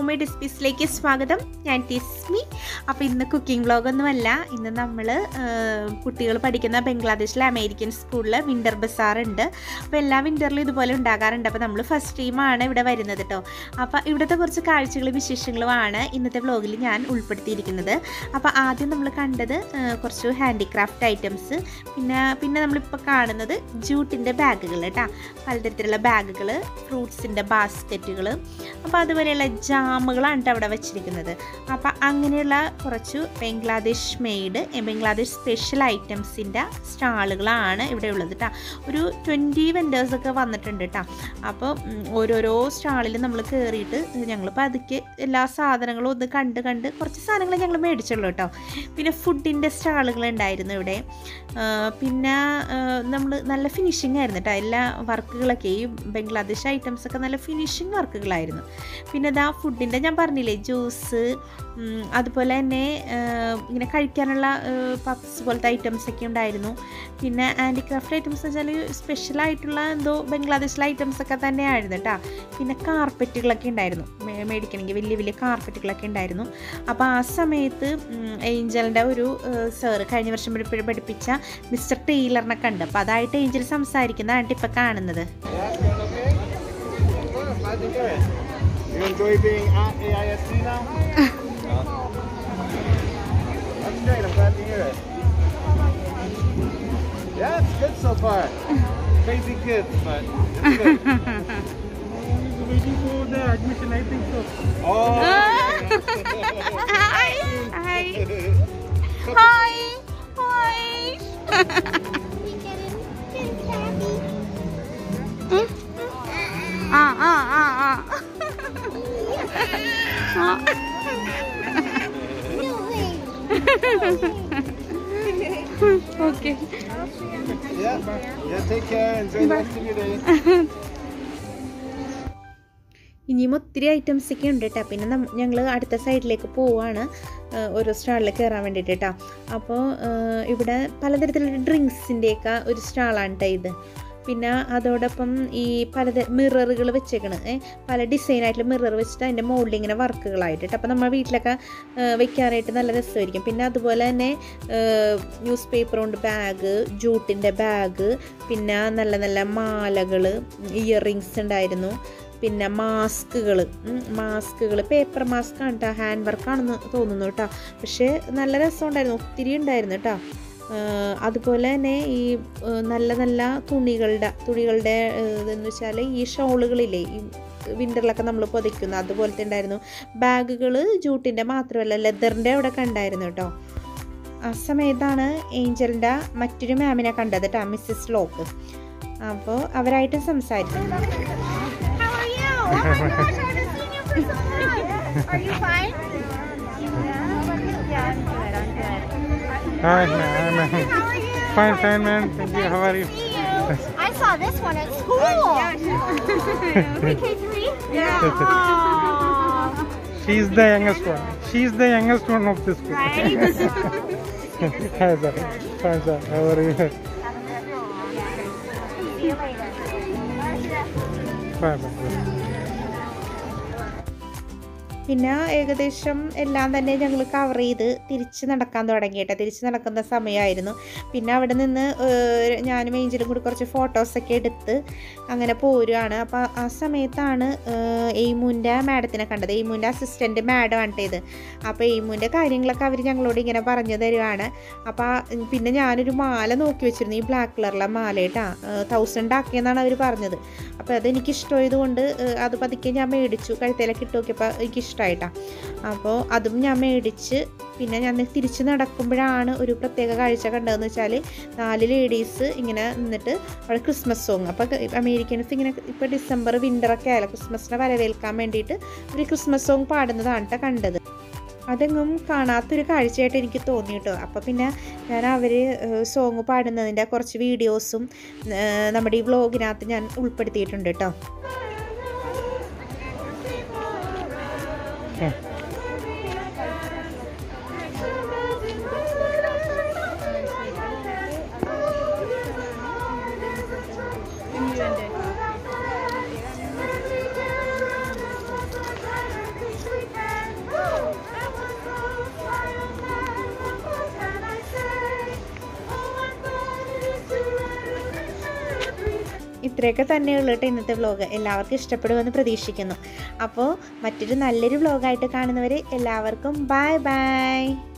Home made റെസിപ്പീസിലേക്ക് സ്വാഗതം. ഞാൻ ടിസ്മി. അപ്പോൾ ഇന്ന് കുക്കിംഗ് വ്ളോഗൊന്നുമല്ല ഇന്ന് നമ്മൾ കുട്ടികൾ പഠിക്കുന്ന ബംഗ്ലാദേശിലെ അമേരിക്കൻ സ്കൂളിൽ വിന്റർ ബസാറുണ്ട് അപ്പോൾ എല്ലാ വിന്ററിലും ഇതുപോലെ ഉണ്ടാകാറുണ്ട്. അപ്പോൾ നമ്മൾ ഫസ്റ്റ് ടൈമാണ് ഇവിടെ വരുന്നത് കേട്ടോ അപ്പോൾ ഇവിടുത്തെ കുറച്ച് കാഴ്ചകളും വിശേഷങ്ങളുമാണ് ഇന്നത്തെ വ്ളോഗിൽ ഞാൻ ഉൾപ്പെടുത്തിയിരിക്കുന്നത്. അപ്പോൾ ആദ്യം നമ്മൾ കണ്ടത് കുറച്ച് ഹാൻഡിക്രാഫ്റ്റ് ഐറ്റംസ് പിന്നെ പിന്നെ നമ്മളിപ്പോൾ കാണുന്നത് ജൂട്ടിന്റെ ബാഗുകൾ കേട്ടോ പലതരത്തിലുള്ള ബാഗുകൾ ഫ്രൂട്ട്സിന്റെ ബാസ്ക്കറ്റുകൾ അപ്പോൾ അതുപോലെയുള്ള ജാമുകളാണ് ട്ടോ അവിടെ വെച്ചിരിക്കുന്നത്. അപ്പോൾ അങ്ങനെയുള്ള കുറച്ച് ബംഗ്ലാദേശ് മെയ്ഡ് ബംഗ്ലാദേശ് സ്പെഷ്യൽ ഐറ്റംസിന്റെ സ്റ്റാളുകളാണ് ഇവിടെ ഉള്ളത് കേട്ടോ ഒരു ട്വന്റി വെൻഡേഴ്സൊക്കെ വന്നിട്ടുണ്ട് കേട്ടോ അപ്പോൾ ഓരോരോ സ്റ്റാളിൽ നമ്മൾ കയറിയിട്ട് ഞങ്ങൾ പതുക്കെ എല്ലാ സാധനങ്ങളും ഒന്ന് കണ്ട് കണ്ട് കുറച്ച് സാധനങ്ങൾ ഞങ്ങൾ മേടിച്ചുള്ളൂ കേട്ടോ പിന്നെ ഫുഡിന്റെ സ്റ്റാളുകൾ ഉണ്ടായിരുന്നു ഇവിടെ. പിന്നെ നമ്മൾ നല്ല ഫിനിഷിംഗ് ആയിരുന്നു കേട്ടോ എല്ലാ വർക്കുകളൊക്കെ ഈ ബംഗ്ലാദേശ് ഐറ്റംസൊക്കെ നല്ല ഫിനിഷിംഗ് വർക്കുകളായിരുന്നു പിന്നെ ഇതാ ഫുഡിന്റെ ഞാൻ പറഞ്ഞില്ലേ ജ്യൂസ് അതുപോലെ തന്നെ ഇങ്ങനെ കഴിക്കാനുള്ള പപ്സ് പോലത്തെ ഐറ്റംസ് ഒക്കെ ഉണ്ടായിരുന്നു. പിന്നെ ഹാൻഡിക്രാഫ്റ്റ് ഐറ്റംസ് എന്ന് വെച്ചാൽ സ്പെഷ്യലായിട്ടുള്ള എന്തോ ബംഗ്ലാദേശിലെ ഐറ്റംസ് ഒക്കെ തന്നെയായിരുന്നു കേട്ടോ പിന്നെ കാർപ്പറ്റുകളൊക്കെ ഉണ്ടായിരുന്നു. മേടിക്കണമെങ്കിൽ വലിയ വലിയ കാർപ്പറ്റുകളൊക്കെ ഉണ്ടായിരുന്നു. അപ്പോൾ ആ സമയത്ത് ഏഞ്ചലിന്റെ ഒരു സാറ് കഴിഞ്ഞ വർഷം പഠി- പഠിപ്പിച്ച മിസ്റ്റർ ടീലറിനെ കണ്ട്. അപ്പോൾ അതായിട്ട് ഏഞ്ചൽ സംസാരിക്കുന്നതാണ് ഇപ്പോൾ കാണുന്നത്. You enjoy being at AISC now? That's great. I'm glad to hear it. Yeah, it's good so far. Crazy kids, but it's good. waiting for the admission, I think so. Oh! Hi! Hi! Hi! Hi! Okay yeah. Yeah. Take care. Enjoy the rest of your day. ഇനിയും ഒത്തിരി items ഒക്കെ ഉണ്ട് കേട്ടോ പിന്നെ ഞങ്ങൾ അടുത്ത സൈഡിലേക്ക് പോവാണ് ഓരോ സ്റ്റാളിൽ കയറാൻ വേണ്ടിയിട്ട് കേട്ടോ അപ്പോൾ ഇവിടെ പലതരത്തിലുള്ള ഡ്രിങ്ക്സിന്റെയൊക്കെ ഒരു സ്റ്റാളാണ് കേട്ടോ ഇത് പിന്നെ അതോടൊപ്പം ഈ പല മിററുകൾ വെച്ചേക്കണ്. പല ഡിസൈനായിട്ടുള്ള മിറർ വെച്ചിട്ട് അതിന്റെ മുകളിൽ ഇങ്ങനെ വർക്കുകളായിട്ട് കേട്ടോ അപ്പോൾ നമ്മൾ വീട്ടിലൊക്കെ വെക്കാനായിട്ട് നല്ല രസമായിരിക്കും. പിന്നെ അതുപോലെ തന്നെ ന്യൂസ് പേപ്പർ കൊണ്ട് ബാഗ് ജൂട്ടിന്റെ ബാഗ് പിന്നെ നല്ല നല്ല മാലകൾ ഇയർ റിങ്സ് ഉണ്ടായിരുന്നു. പിന്നെ മാസ്കുകൾ മാസ്കുകൾ പേപ്പർ മാസ്ക് ആണ് കേട്ടോ ഹാൻഡ് വർക്കാണെന്ന് തോന്നുന്നു കേട്ടോ പക്ഷേ നല്ല രസമുണ്ടായിരുന്നു ഒത്തിരി ഉണ്ടായിരുന്നു കേട്ടോ അതുപോലെ തന്നെ ഈ നല്ല നല്ല തുണികളുടെ തുണികളുടെ ഇതെന്ന് വെച്ചാൽ ഈ ഷോളുകളില്ലേ ഈ വിന്ററിലൊക്കെ നമ്മൾ പുതയ്ക്കുന്ന അതുപോലത്തെ ഉണ്ടായിരുന്നു. ബാഗുകൾ ജൂട്ടിന്റെ മാത്രമല്ല ലെതറിന്റെ അവിടെ കണ്ടായിരുന്നു കേട്ടോ. ആ സമയത്താണ് ഏഞ്ചലിന്റെ മറ്റൊരു മാമിനെ കണ്ടത് കേട്ടോ മിസ്സസ് ലോക്ക്. അപ്പോൾ അവരായിട്ട് സംസാരിച്ചു. How are you? Oh good. Hi, man. How are you? Fine, fine, man. Thank you. How are you? You. I saw this one at school. PK3? Yeah. Aw. She's the youngest one. She's the youngest one of this group. Right? Hi, sir. Fine, sir. How are you? See you പിന്നെ ഏകദേശം എല്ലാം തന്നെ ഞങ്ങൾ cover ചെയ്ത് തിരിച്ച് നടക്കാൻ തുടങ്ങിയിട്ട് തിരിച്ച് നടക്കുന്ന സമയമായിരുന്നു. പിന്നെ അവിടെ നിന്ന് ഞാനും ഏഞ്ചലും കൂടി കുറച്ച് ഫോട്ടോസൊക്കെ എടുത്ത് അങ്ങനെ പോരുകയാണ് അപ്പോൾ ആ സമയത്താണ് എയ്മുന്റെ മാഡത്തിനെ കണ്ടത്. എയ്മുന്റെ അസിസ്റ്റന്റ് കേട്ടോ ഇത്. അപ്പോൾ എയ്മുന്റെ കാര്യങ്ങളൊക്കെ അവർ ഞങ്ങളോട് ഇങ്ങനെ പറഞ്ഞു തരുവാണ്. അപ്പോൾ പിന്നെ ഞാനൊരു മാല നോക്കി വെച്ചിരുന്നു. ഈ ബ്ലാക്ക് കളറിലെ മാല കേട്ടാ തൗസൻഡ് ആക്കിയെന്നാണ് അവർ പറഞ്ഞത്. അപ്പോൾ അതെനിക്ക് ഇഷ്ടമായത് കൊണ്ട് അത് പതുക്കെ ഞാൻ മേടിച്ചു. കഴുത്തേലൊക്കെ ഇട്ട് നോക്കിയപ്പോൾ എനിക്ക് ഇഷ്ടമായിട്ടാ. അപ്പോൾ അതും ഞാൻ മേടിച്ച് പിന്നെ ഞാൻ തിരിച്ച് നടക്കുമ്പോഴാണ് ഒരു പ്രത്യേക കാഴ്ച കണ്ടതെന്ന് വെച്ചാൽ നാല് ലേഡീസ് ഇങ്ങനെ നിന്നിട്ട് അവിടെ ക്രിസ്മസ് സോങ്. അപ്പോൾ അമേരിക്കൻസ് ഇങ്ങനെ ഇപ്പോൾ ഡിസംബർ വിന്ററൊക്കെ ആയാലും ക്രിസ്മസിനെ വരവേൽക്കാൻ വേണ്ടിയിട്ട് ഒരു ക്രിസ്മസ് സോങ് പാടുന്നതാണ് കേട്ടോ കണ്ടത്. അതെങ്ങും കാണാത്തൊരു കാഴ്ചയായിട്ട് എനിക്ക് തോന്നി കേട്ടോ അപ്പോൾ പിന്നെ ഞാൻ അവർ സോങ് പാടുന്നതിന്റെ കുറച്ച് വീഡിയോസും നമ്മുടെ ഈ വ്ളോഗിനകത്ത് ഞാൻ ഉൾപ്പെടുത്തിയിട്ടുണ്ട് കേട്ടോ Okay ഇത്രയൊക്കെ തന്നെയുള്ളൂ കേട്ടോ ഇന്നത്തെ വ്ലോഗ് എല്ലാവർക്കും ഇഷ്ടപ്പെടുമെന്ന് പ്രതീക്ഷിക്കുന്നു. അപ്പോൾ മറ്റൊരു നല്ലൊരു വ്ലോഗായിട്ട് കാണുന്നവർ എല്ലാവർക്കും ബായ് ബൈ